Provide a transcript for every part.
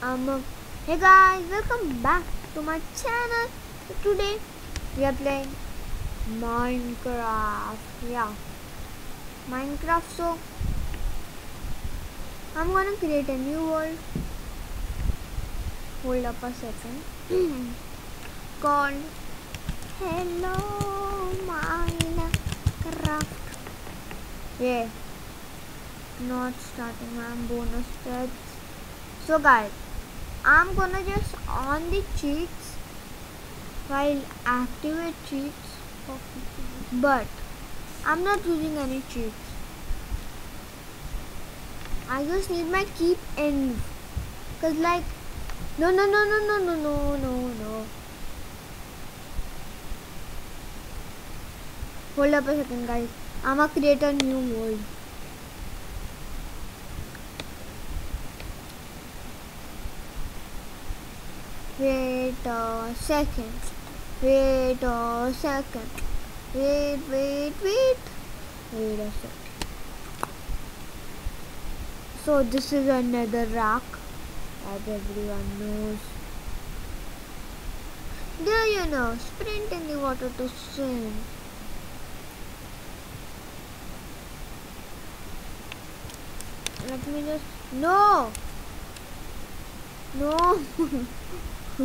Um, hey guys, welcome back to my channel. Today we are playing Minecraft. Yeah, Minecraft. So I'm gonna create a new world. Hold up a second. Called Hello Minecraft. Yeah, not starting my bonus steps. So guys, I'm gonna just on the cheats while activate cheats. But I'm not using any cheats. I just need my keep in cause like no no no no no no no no no. Hold up a second guys. I'ma create a new world Wait a second. Wait a second. Wait, wait, wait. Wait a second. So this is another rock as everyone knows. Do you know? Sprint in the water to swim. Let me just no. No.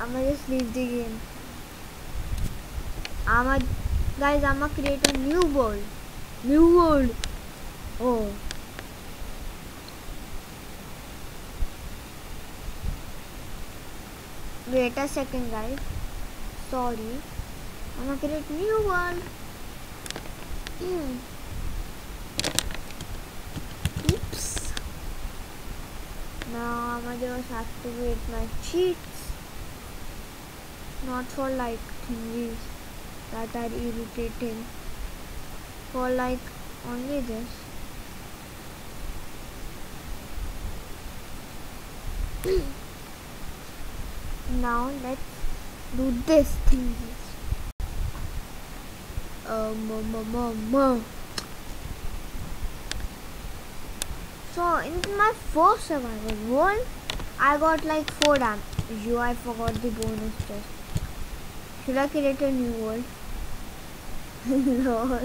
I'ma just leave the game. I'ma guys I'ma create a new world. New world. Oh. Wait a second guys. Sorry. I'ma create new world. Hmm. Oops. Now I'ma just activate my cheats. Not for like thingies that are irritating. For like only this. now let's do this thingies. Um, um, um, um, um. So in my first survival world, I got like 4 damage. You, I forgot the bonus chest. Should I create a new world? no.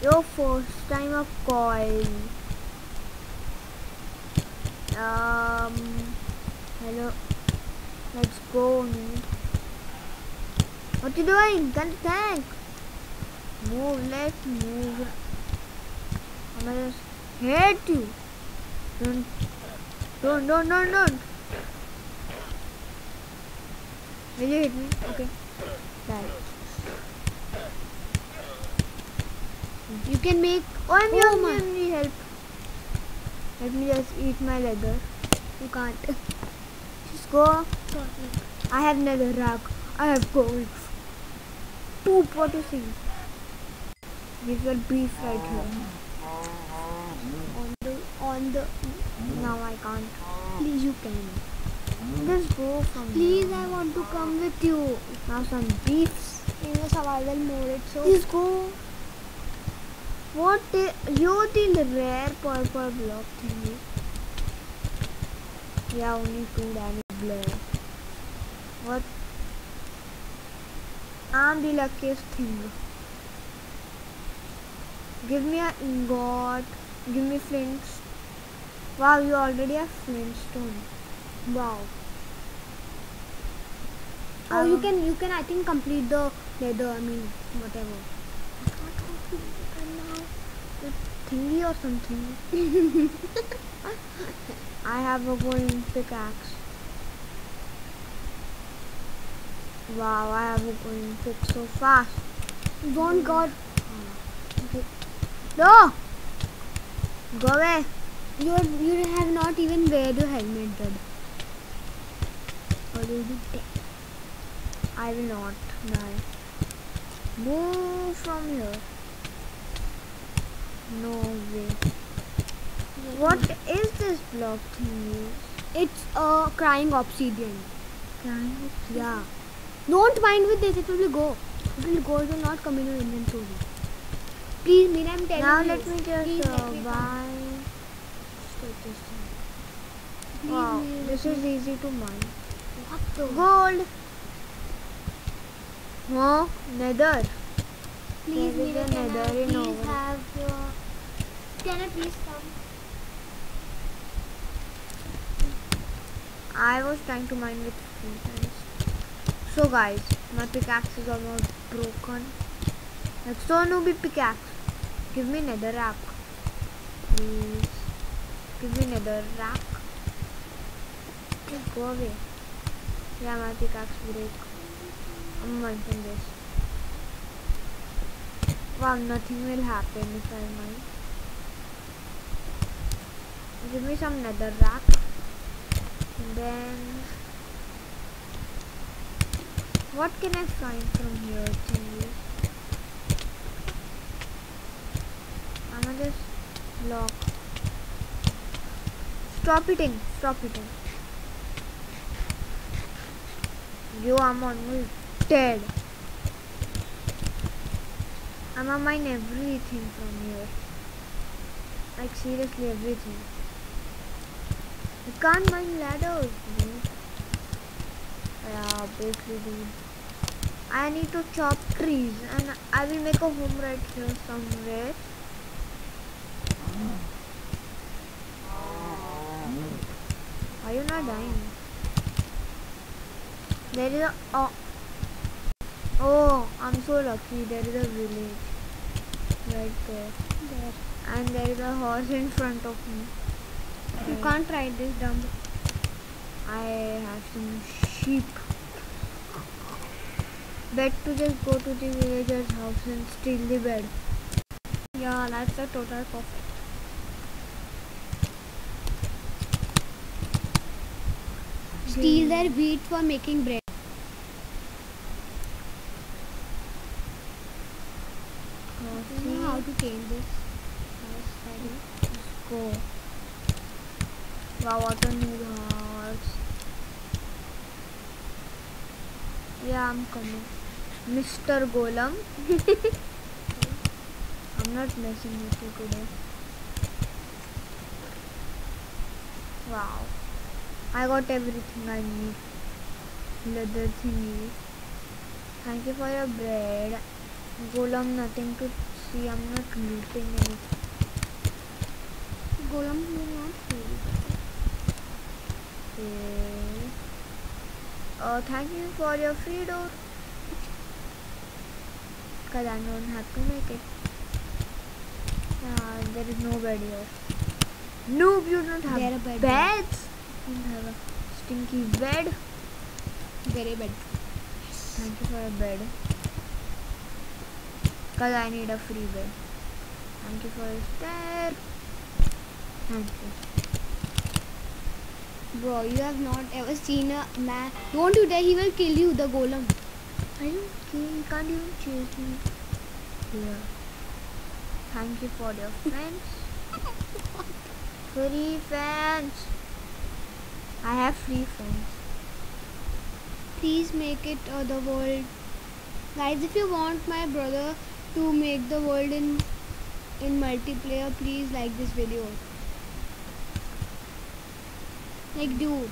Your first time of coil. Um, hello. Let's go. What you doing? Can tank? Move, let's move. I'm gonna just hit you. Don't, don't, don't, don't, don't. Will you hit me? Okay. Right. You can make. Oh, I'm Oh oh, my. I need help. Let me just eat my leather. You can't. Just go. I have nether rock. I have gold. What you think? Give your beef right here. On the. Now I can't. Please, you can. Just go from Please. I want to come with you. Now some beefs. In the survival mode, it's so. Please go. What i- you're the rare purple block thingy. Yeah, only two damage blur. What? I'm the luckiest thing. Give me a ingot. Give me flints. Wow, you already have flintstone. Wow. Oh, you Um, can, you can, I think, complete the leather. I mean, whatever. I can't complete it now. the thingy or something. I have a golden pickaxe. Wow, I have a golden pick so fast. Don't God, No! Go away. You are, you have not even wear your helmet, Dad. Or you'll be dead. I will not die. Move from here. No way. What is this block thing? It's a crying obsidian. Can Yeah. Don't mind with this, it will go. It will go, it will not come in your inventory. Please, Meera, I'm telling Now you. let me just Please uh, let me come. buy. Take this. Wow, this is easy to mine. What the? Gold. Oh, nether. Please, There is a nether in over. have your... Can I please come? I was trying to mine with three times. So guys, my pickaxe is almost broken. Let's do a newbie pickaxe. Give me nether rack. Please. Give me nether rack. Just go away. Yeah, oh my pickaxe break. I'm mining this. Wow, nothing will happen if I mine. Give me some nether rack. Then what can I find from here thingy? I'ma just block. Stop eating, stop eating. You I'm almost dead. I'ma mine everything from here. Like seriously everything. I can't mine ladders, dude. Yeah, basically, dude. I need to chop trees and I will make a home right here somewhere. Are you not dying? There is a. Oh, oh I'm so lucky. There is a village right there. There. And there is a horse in front of me. You can't ride this dumb. I have some sheep. Bet to just go to the villager's house and steal the bed. Yeah, that's a total perfect. Steal their wheat for making bread. Uh, I don't see, know how to change this. Yes, I do. let's go. What a new. Yeah, I'm coming. Mr. Golem. I'm not messing with you today. Wow. I got everything I need. Leather thingy. Thank you for your bread. Golem, nothing to see. I'm not looting anything. Golem will not heal. Okay. Uh, thank you for your free door. Because I don't have to make it. Uh, there is no bed here. Noob, you don't have There a bed beds. You don't have a stinky bed. Very bad. Thank you for a bed. Because I need a free bed. Thank you for a stair. Thank you. Bro, you have not ever seen a man. Don't you dare, he will kill you, the golem. I don't care. You can't even chase me. Yeah. Thank you for your friends. free friends. I have free friends. Please make it uh, the world. Guys, if you want my brother to make the world in in multiplayer, please like this video. Like, dude,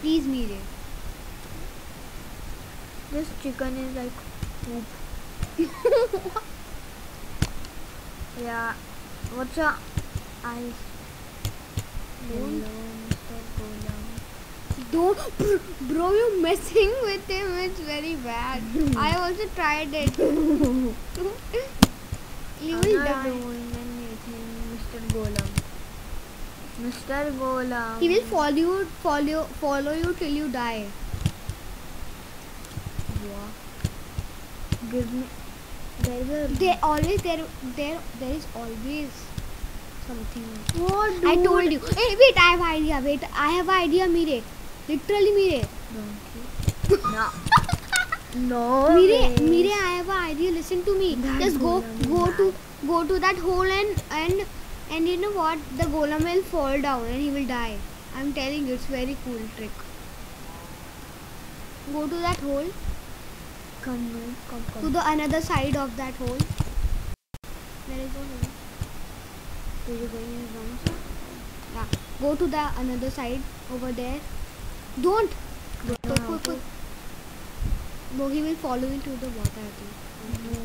please meet it. This chicken is like poop. yeah. What's your eyes? Don't- Hello, Mr. Don't, bro, you messing with him. It's very bad. I also tried it. you will die. doing anything, Mr. Golem. Mr. Golem. He will follow you, follow, follow you till you die. What? Give me. There is a. There always there there there is always something. What? I told you. Hey, wait, I have idea. Wait, I have idea, Mire. Literally, Mire. Donkey. No. no. Mire. Mire, I have an idea. Listen to me. That Just go, go to, go to that hole and and and you know what? The golem will fall down and he will die. I'm telling you, it's very cool trick. Go to that hole, Come, no. Come, to the another side of that hole. Where you going in wrong side? Yeah. Go to the another side over there. Don't. Go, quick, quick, quick. No, he will follow into the water. I think. No.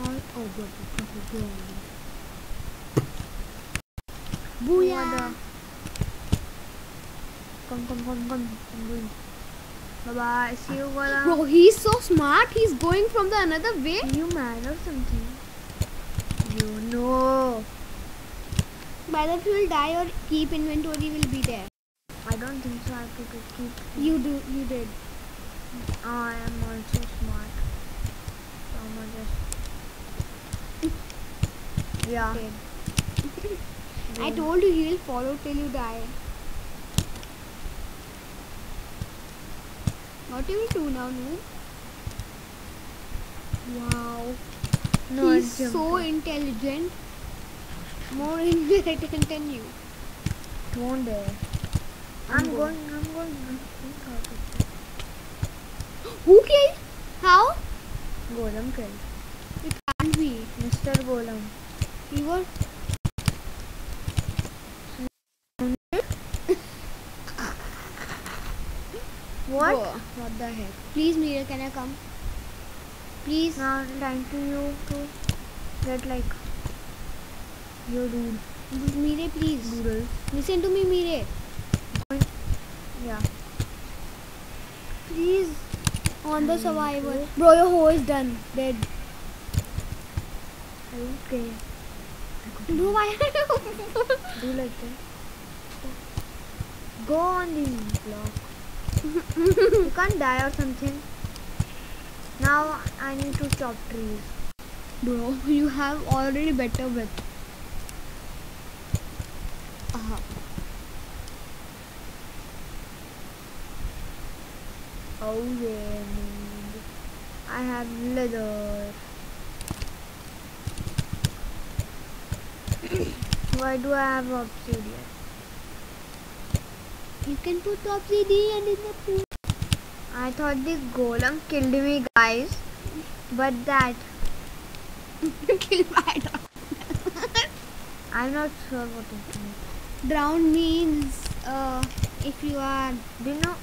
Oh, oh, go, go, go, go. Booyah. Come, come, come, come. I'm going. Bye bye. See you, Gola. Bro, he's so smart. He's going from the another way. Are you mad or something? You know. By the way, will die or keep inventory will be there. I don't think so. I have to keep. You do. You did. I am also smart. So I'm just. Yeah. Did. I told you he will follow till you die. What you will do now, no? Wow. No, He's it's so intelligent. More intelligent than you. Don't dare. I'm I'm going. going. I'm going. I think how to do. Who killed? How? Golem killed. It can't be. Mr. Golem. He was. What? Bro, what the heck? Please, Mira, can I come? Please. Now time to you to get like your dude Mire, please. doodles. Listen to me, Mire. Yeah. Please. On the survival. Bro, your hoe is done. Dead. Okay. Bro, why are you? Do like that. Go on the block. You can't die or something. Now I need to chop trees. Bro, you have already better with. Uh-huh. Oh yeah. I have leather. Why do I have obsidian? You can put obsidian in the pool. I thought the golem killed me, guys. But that, Kill my dog. I'm not sure what it means. Drown means uh, if you are. Do you know?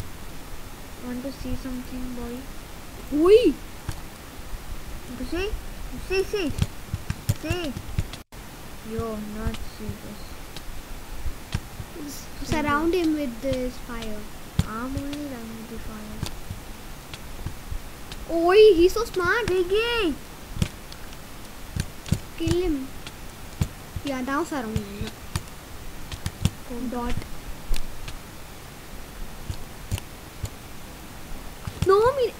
Want to see something, boy? Want to see? See, see, see. Yo, not see this. Surround him with this fire. I'm only done with the fire. Oi, he's so smart. Piggy! Kill him. Yeah, now surround him. Dot. No, me.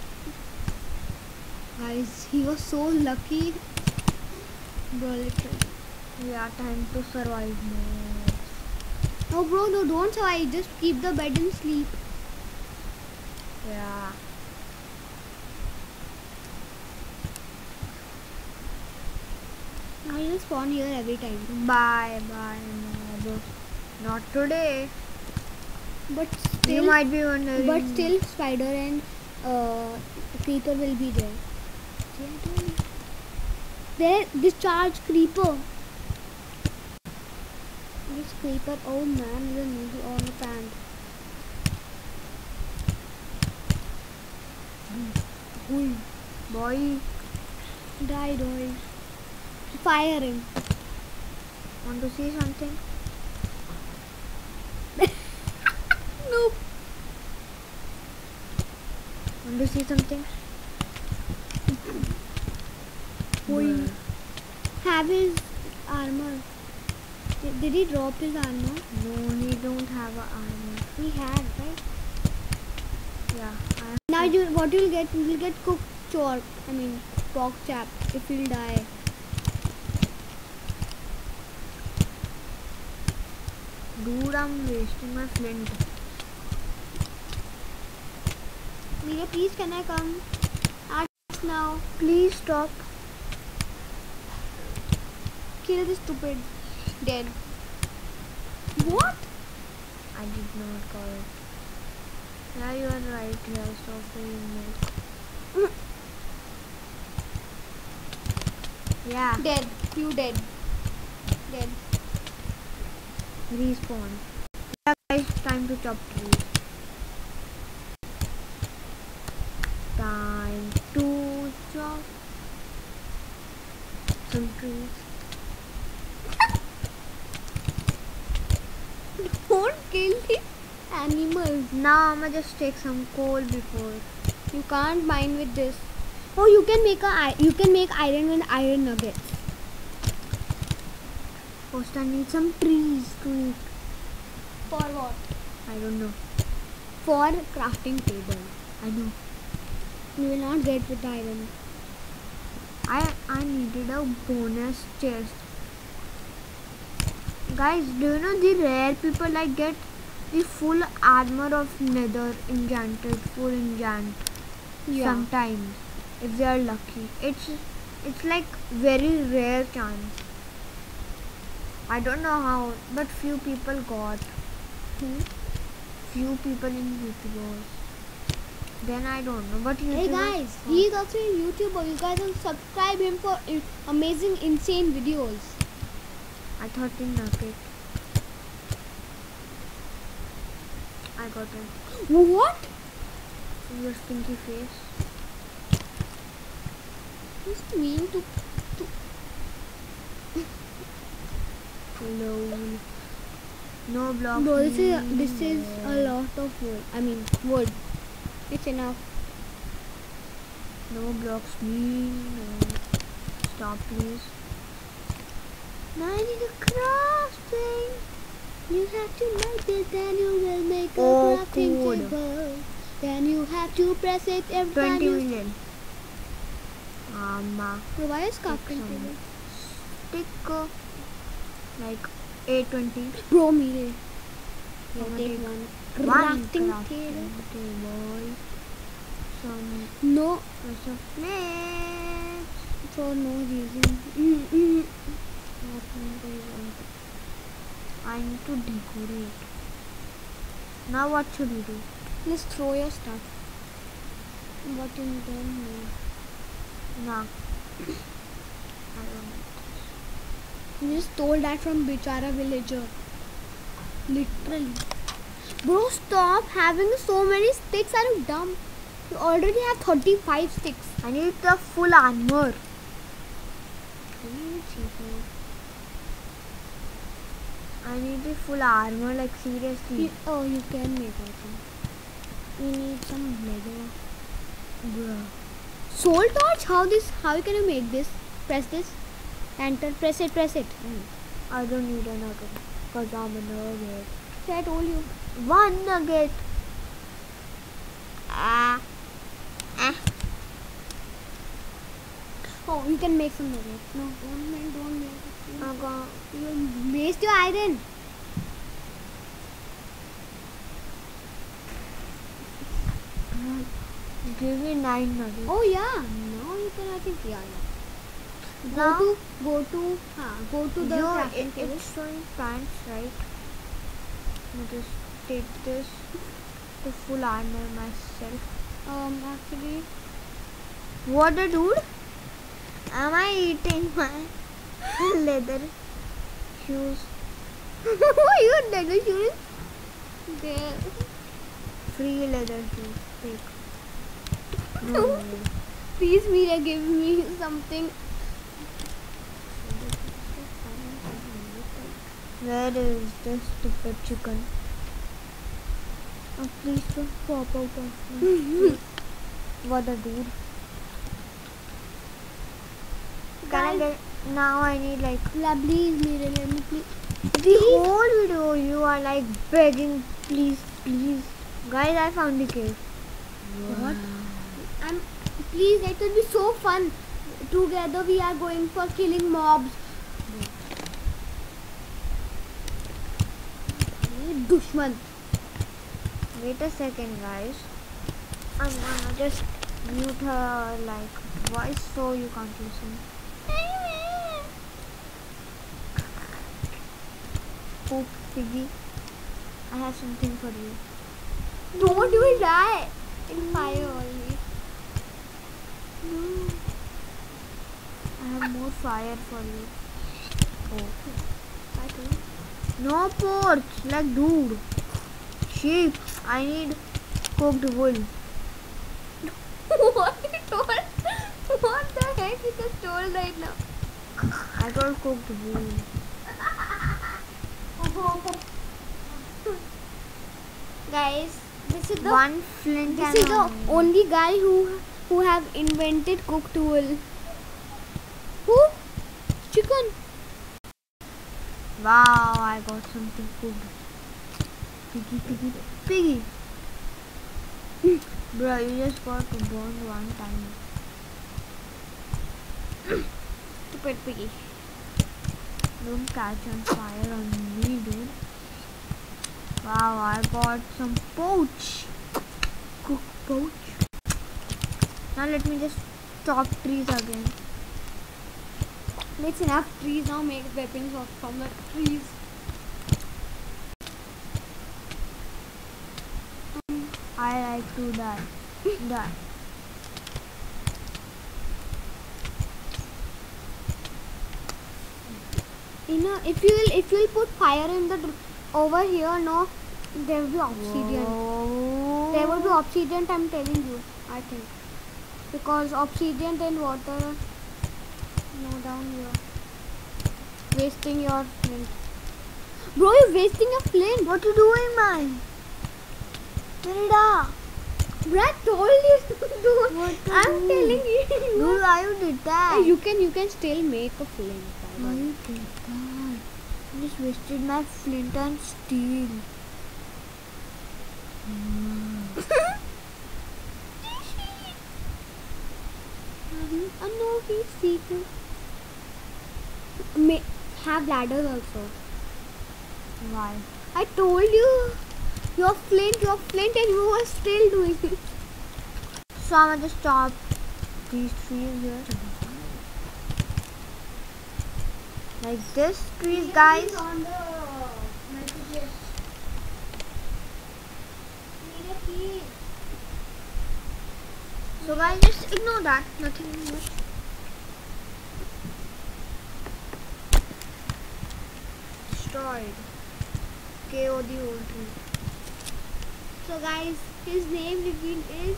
Guys, he was so lucky. Bro, literally. Yeah, time to survive more. No, bro, no, don't survive. Just keep the bed and sleep. Yeah. Now you'll spawn here every time. Bye, bye, mob. Not today. But still, You might be wondering. but still, spider and uh, creeper will be there. I. There, discharge creeper. This creeper, oh man, is a new on a fan. Oi, boy. Die, die. Fire him. Want to see something? Nope. Want to see something? Bruh. Have his armor. Did, did he drop his armor? No, he don't have a armor. He had, right? Yeah. I Now you, what you'll get, you'll get cooked chop. I mean, pork chop if you'll die. Dude, I'm wasting my flint. Mira, please can I come? Now. Please stop. Kill this stupid. Dead. What? I did not call it. Yeah, you are right. Yeah, stop saying milk. Yeah. Dead. You dead. Dead. Respawn. Yeah, guys, time to chop trees. Time to chop some trees. Don't kill the animals. Now I'ma just take some coal before. You can't mine with this. Oh, you can make a i- you can make iron and iron nuggets. First I need some trees to eat. For what? I don't know. For crafting table. I know. You will not get with iron. I I needed a bonus chest. Guys, do you know the rare people like get the full armor of nether enchanted, full enchant sometimes if they are lucky. It's it's like very rare chance. I don't know how, but few people got. Hmm? Few people in YouTubers. Then I don't know, but Hey guys, he is also a YouTuber. You guys will subscribe him for amazing, insane videos. I thought in nugget. I got it. What? Your stinky face. He's mean to. Hello. No No block. Bro, this is this is a lot of wood. I mean wood. It's enough. No blocks me. No. Stop, please. Now I need a crafting. You have to like this, then you will make a Oh, crafting cool. table. Then you have to press it every time 20 you. million. Um, So why is crafting table? stick uh, like 820. Bro, mere. Yeah, I'ma take take one. Crafting crafting table. table. Some No, plates. for no reason. Mm, mm. I need to decorate. Now what should we do? Just throw your stuff. What you don't need. Now. I don't know. You just stole that from Bichara villager. Literally. Bro, stop having so many sticks. Are you dumb? You already have 35 sticks. I need the full armor. I need the full armor, like seriously. You, oh, you can make it. You need some leather. Bruh. Soul torch? How this? How can you make this? Press this. Enter. Press it. Press it. I don't need a nugget. Cause I'm a nugget. See, I told you. One nugget. Ah. Ah. Oh, you can make some nuggets. No, don't make. Don't make. You will waste your iron. Give me nine nuggets. Oh yeah. Now you can. I think yeah. yeah. Go to go to हाँ, go to the Yo, crafting it, it's showing pants, right? I just take this to full armor myself. Um, actually, What the dude? Am I eating my leather shoes? Oh, your leather shoes. There. Free leather shoes. Take. No. Please, Mira, give me something. Where is this stupid chicken? Oh, please don't pop out of me. what a dude. Can I Guys. Now I need like La, please, Mira, let me please. the whole video you are like begging please please guys I found the cave What? I'm. Please, it will be so fun. Together, we are going for killing mobs. Dushman. wait a second guys I'm gonna just mute her like voice so you can't listen oh piggy I have something for you Don't you will die in fire only. no I have more fire for you oh I. No ports, like dude. Sheep, I need cooked wool. what told? What the heck you just told right now? I got cooked wool. Guys, this is the One flint this is the only guy who who have invented cooked wool. Who? Chicken. Wow, I got something cooked. Piggy, piggy, piggy. Bro, you just got burned one time. Stupid piggy. Don't catch on fire on me, dude. Wow, I bought some poach. Cook poach. Now let me just chop trees again. It's enough trees now. Make weapons of from the trees. Um, I like to die. die. You know, if you will if you will put fire in the over here, no, there will be obsidian. Whoa. There will be oh. obsidian. I'm telling you. I think because obsidian and water. No, down here. Wasting your flint. Bro, you're wasting your flint. What you doing, man? Merida. Brad told you to do. What to I'm do? telling you. Dude, why you did that? you can you can still make a flint. Why you? You just wasted my flint and steel. Uh, no, he's secret. May have ladders also. Why? I told you. Your flint, your flint, and you were still doing it. So I'm gonna just chop these trees here. Like this trees, guys. So guys, just ignore that. Nothing much. Destroyed. KO the whole tree. So guys, his name reveal is.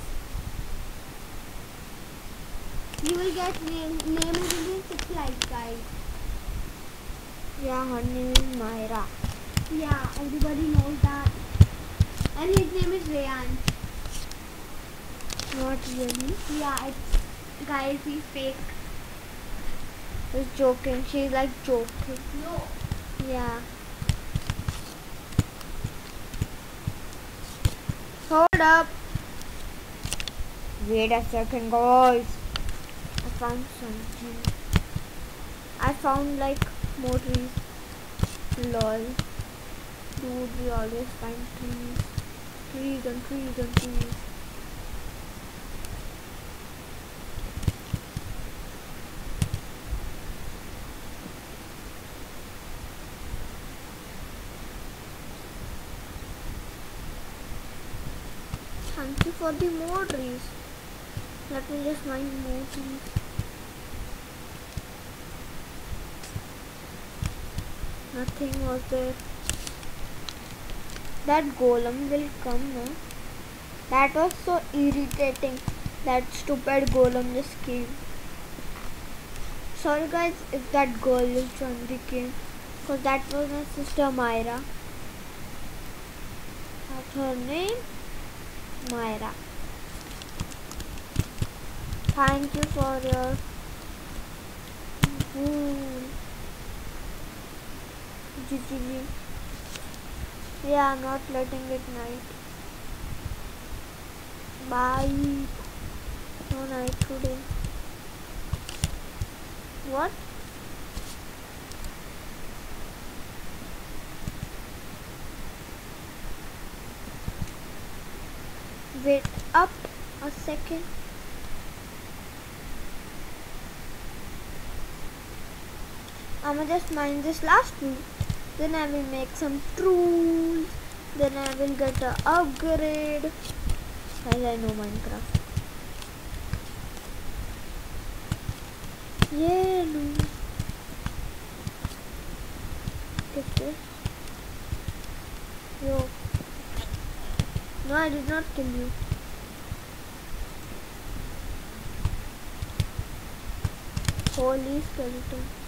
You will get name name reveal in six likes, guys. Yeah, her name is Myra. Yeah, everybody knows that. And his name is Rayan. Not really. Yeah, it's guys, he's fake. He's joking. She's like joking. No. Yeah. Hold up. Wait a second, guys. I found something. I found like more trees. Lol. Dude, we always find trees. Trees and trees and trees. Thank you for the more trees. Let me just find more trees. Nothing was there. That golem will come, no? That was so irritating. That stupid golem just came. Sorry guys if that girl is Chandri came. Because that was my sister Myra. That's her name. Myra. Thank you for your food. GGG. Yeah, I'm not letting it night. Bye. No night today. What? Wait up a second. I'ma just mine this last one. Then I will make some tools. Then I will get a upgrade. As I know Minecraft. Yellow. Get this. Yo. No, I did not kill you. Holy skeleton.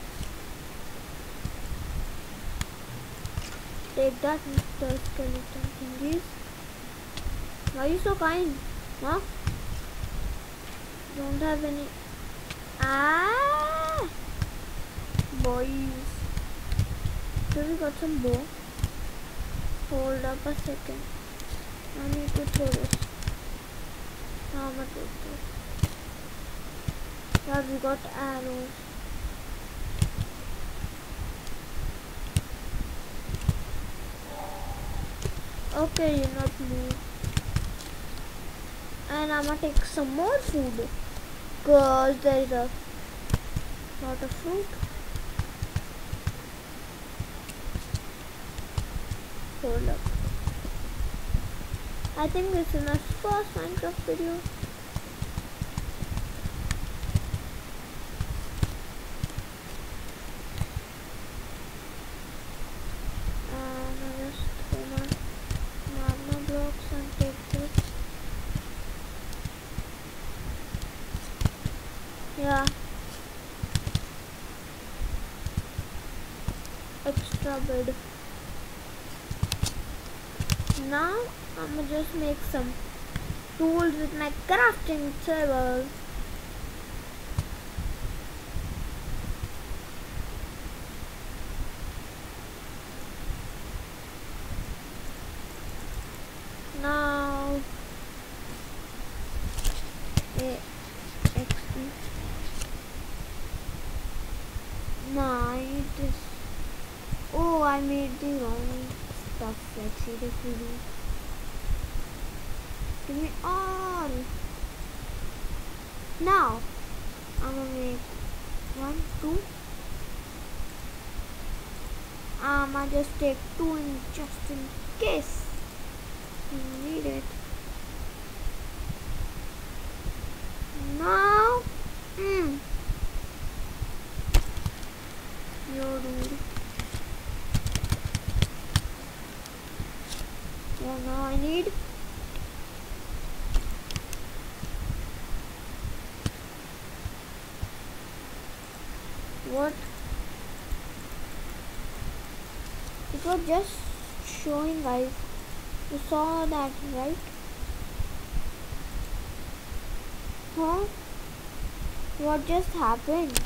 Take that, Mr. Skeleton thingies. Why are you so kind? Huh? Don't have any. Ah! Boys. So we got some bow. Hold up a second. I need to throw this. How much is this? Yeah, we got arrows. Okay, you not move. And I'm gonna take some more food. Cause there is a lot of fruit. Hold up. I think this is my first Minecraft video. And I just throw my magma blocks and take this. Yeah. Extra bed. Now I'm gonna just make some tools with my crafting table. Now, A X E. Night. Oh, I made the wrong stuff. Like seriously, dude. Give me all. Now, I'm gonna make one, two. Um, I just take two in just in case you need it. Now, mm. Yo, dude. Yeah, now I need what it was just showing guys. You saw that right? Huh? What just happened?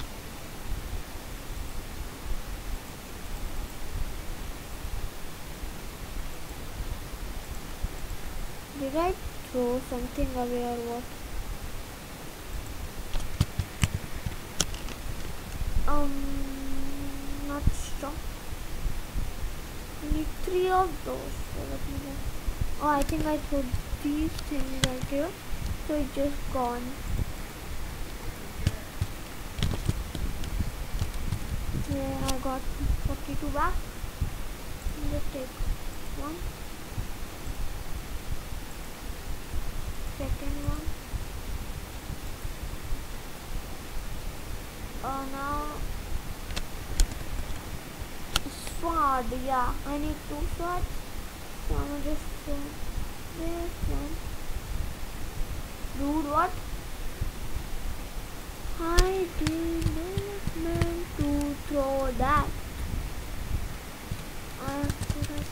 Did I throw something away or what? Um not sure need three of those so let me know oh I think I put these things right here so it's just gone. Yeah I got 42 back. Just take one. Second one. Uh, now sword yeah I need two swords so I'm just this one. Dude what? I didn't meant to throw that. I have to like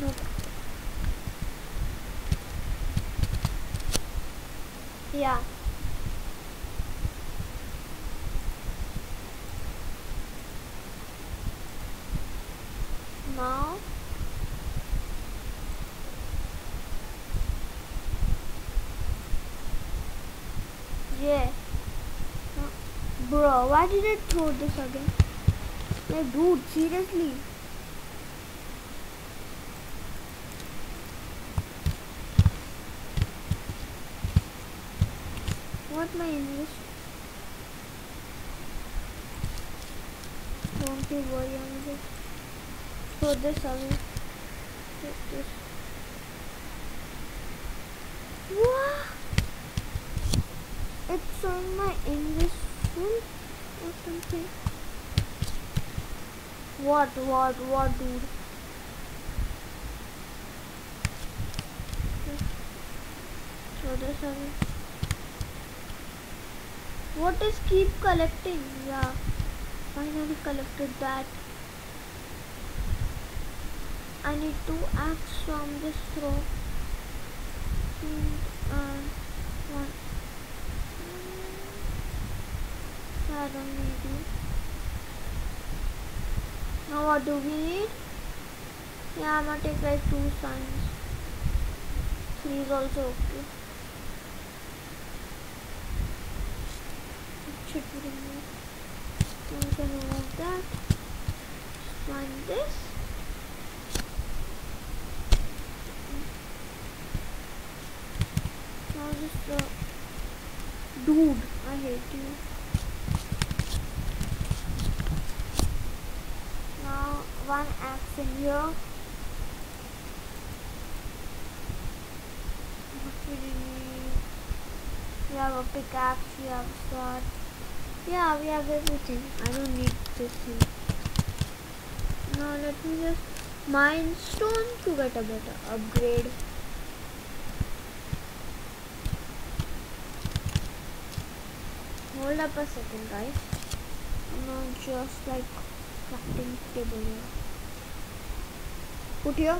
Nope. Yeah. Now Yeah. Bro, why did I throw this again? Like, dude, seriously. What my English? Don't you worry, Throw this. Take this. What? It's on my English phone or something. What, what, what, dude? What is keep collecting? Yeah, finally collected that. I need two axe from this rock. And one. I don't need you. Now what do we need? Yeah, I'm gonna take like two signs. Three is also okay. It should be removed. I'm gonna remove that. Find this. Now this dude, I hate you. Now one axe in here. We? We have a pickaxe, we have a sword. Yeah, we have everything. I don't need this thing. Now let me just mine stone to get a better upgrade. Hold up a second guys. I'm not just like crafting table here. Put here.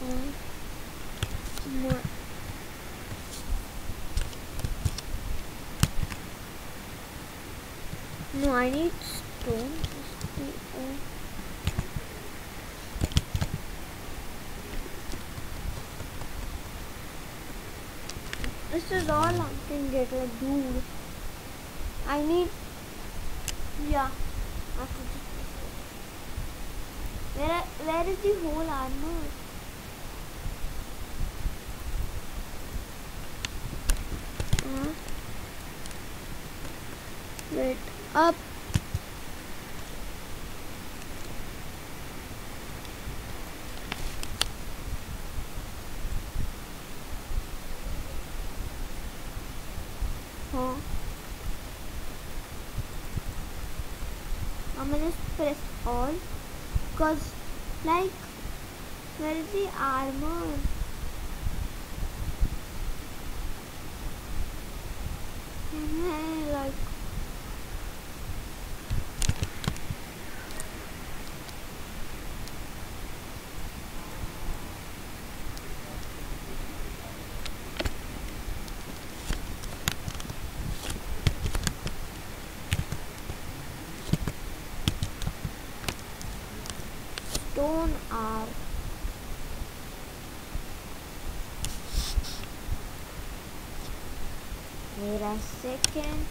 Um, more. No, I need stone. Just the, uh, This is all I can get like dude. I need yeah. Where where is the whole armor? Uh, wait up. Huh. I'm gonna just press all because like where is the armor? Mhm, like stone are wait second.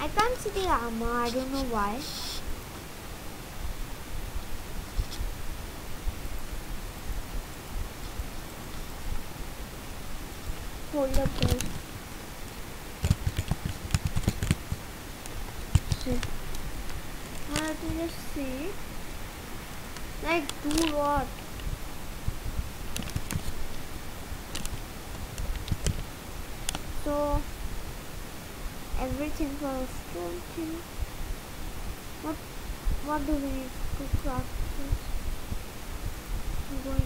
I can't see the armor I don't know why. Oh, Hold up guys. Now let me just see? Like do what? So for stone thing. What what do we need to craft this? I'm going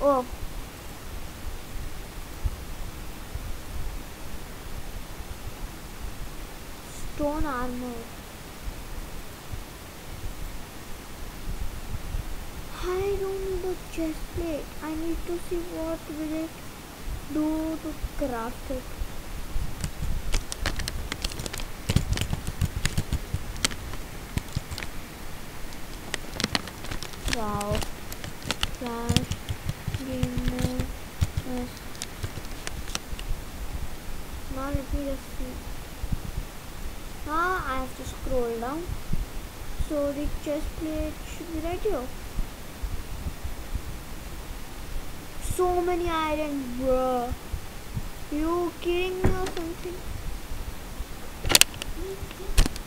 Oh stone armor. I don't need a chest plate. I need to see what will it do to craft it. Wow. Flash. Game mode. Yes. Now let me just see. Ah, I have to scroll down. Chest plate should be right here. so many iron, bro. You kidding me or something?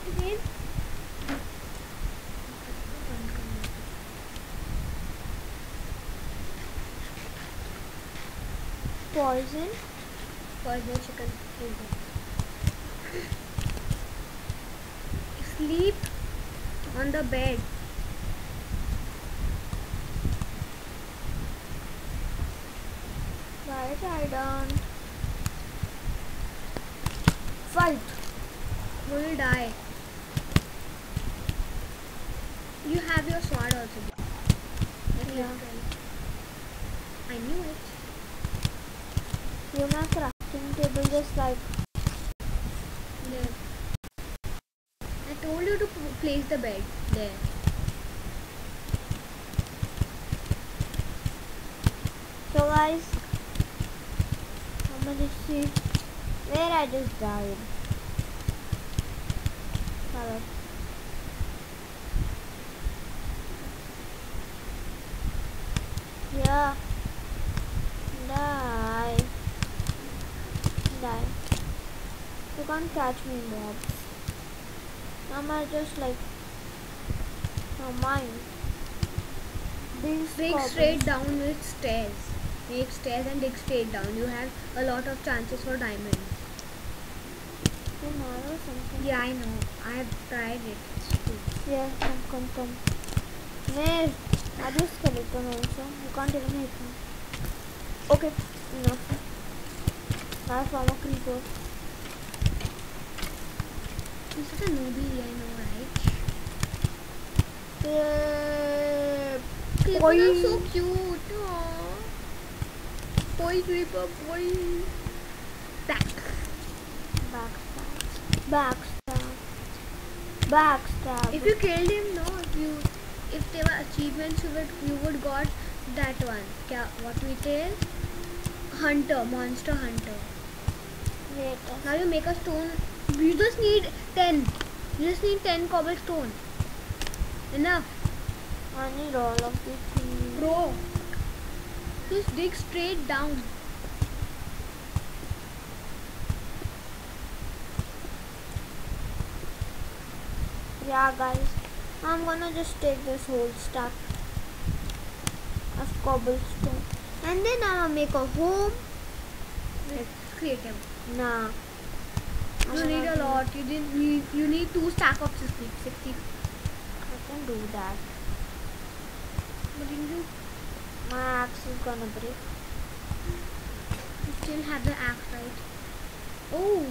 Again? Poison. Poison chicken. Sleep on the bed. Right, I don't. Fight. You will die. You have your sword also. Like Yeah. literally. I knew it. You my crafting table just like There. I told you to p- place the bed there. so guys. I'm gonna see where I just died. Alright. Yeah. Die. Die. You can't catch me, Bob. Am I just like oh mine? These Dig straight down with stairs. Make stairs and dig straight down. You have a lot of chances for diamonds. Tomorrow something. Yeah, I know. I have tried it. Yeah, come, come, come. Where? Are you skeleton also? You can't even hit me. Okay, enough. I found a creeper. This is a newbie, I know, right? Yeah. Boy. are so cute. Aww. Boy creeper, boy. Back. Backstab. Backstab. If you killed him, no. If you, if there were achievements, you would, you would got that one. Kya, what we tell? Hunter, monster hunter. Wait. Now you make a stone. You just need ten. You just need ten cobblestone. Enough. I need all of the things. Bro. Just dig straight down. Yeah, guys. I'm gonna just take this whole stack of cobblestone. And then I'm gonna make a home. Let's create him. Nah. I'm You need a lot. You didn't need. You need two stack of 60. 60. I can do that. What did you do? My axe is gonna break. You still have the axe, right? Oh,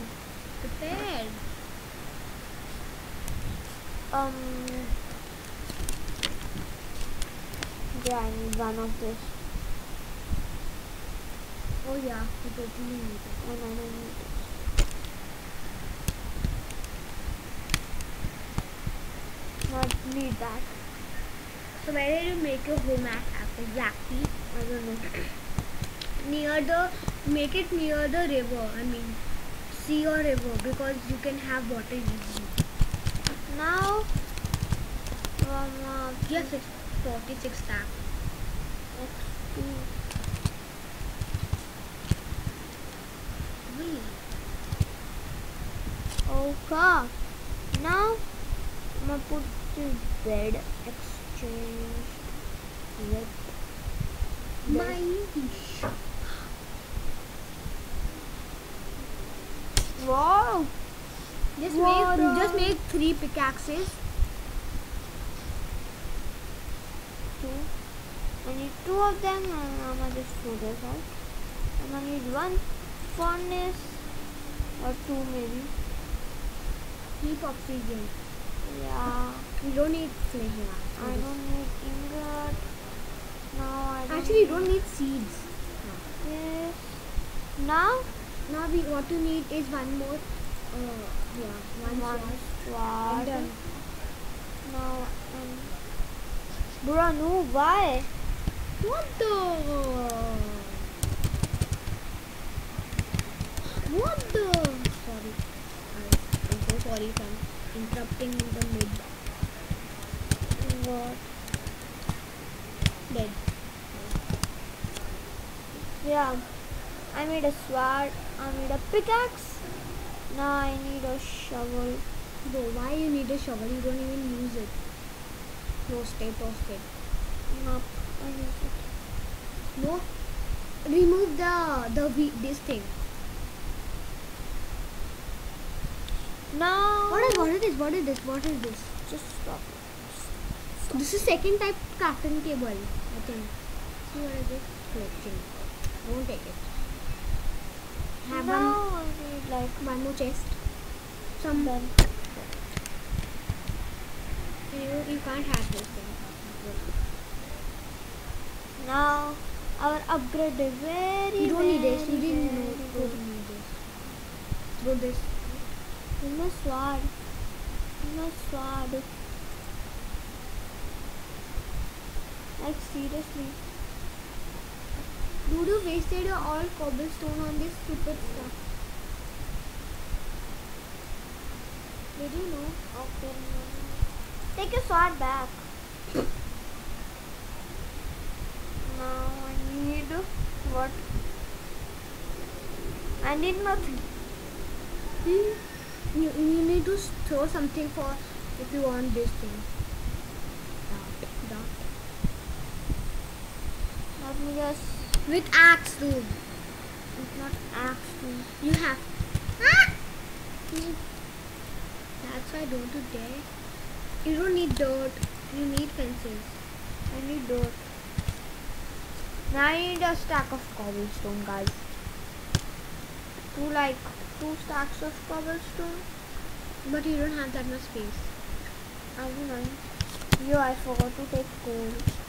prepared. Um. Yeah, I need one of this. Oh yeah, you totally need it. And I don't need it. Not need that. So where did you make your home at exactly? I don't know. Near the, make it near the river. I mean, sea or river because you can have water easily. Now, um, uh, Yes, it's 46 stack. XP. Really? Okay. Now, I'm gonna put the bed exchange with. My Wow! Just make just make three pickaxes. Two. I need two of them and I'm gonna just throw this out. I'm gonna need one furnace or two maybe. Keep oxygen. Yeah. You don't need now. I don't need ingot. No, I don't Actually, you don't need seeds. Yes. Now, Now we what you need is one more. Uh, yeah, one, sword. Now, um, bro, no, why? What the? What the? Sorry. I, I'm so sorry if I'm interrupting in the mid. What? Dead. Yeah. I made a sword. I made a pickaxe. Now I need a shovel. Bro, why you need a shovel? You don't even use it. Roasted, roasted. Nope. I use it. No. Remove the the this thing. No. What is what is this? What is this? What is this? Just stop. This is second type crafting table, I think. See what is this? Collection. I won't take it. Have no, one, I need like one more chest. Some. You, you can't have this thing. Now our upgrade is very. You don't need this. You didn't know. You don't need this. Throw this. In my sword. In my sword. Like seriously. Dude, you wasted your all cobblestone on this stupid stuff. Did you know? Okay. Take your sword back. Now I need what? I need nothing. Hmm? You, you need to throw something for if you want this thing. Dot, dot. Let me just. With axe, dude. It's not actually. You have. Ah! That's why don't you dare. You don't need dirt. You need fences. I need dirt. Now I need a stack of cobblestone, guys. Two like two stacks of cobblestone. But you don't have that much space. I don't know. Yo, I forgot to take coal.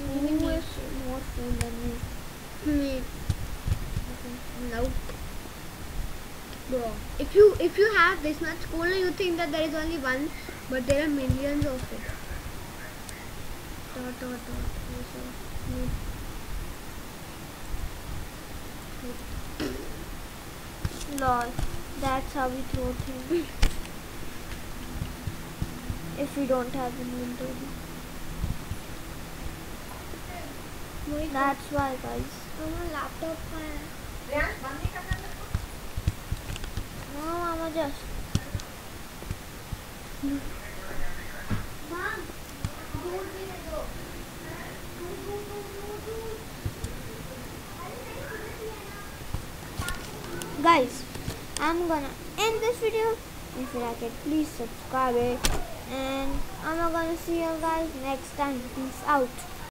More fool than me? Hmm. No. Bro, if you if you have this much coal, you think that there is only one, but there are millions of it. Dot dot dot. Also, Lol. That's how we throw things. if we don't have inventory. That's why, guys. I'm a laptop fan. Riyan I'm a मेरे को guys i'm gonna end this video if you like it please subscribe it and i'm gonna see you guys next time peace out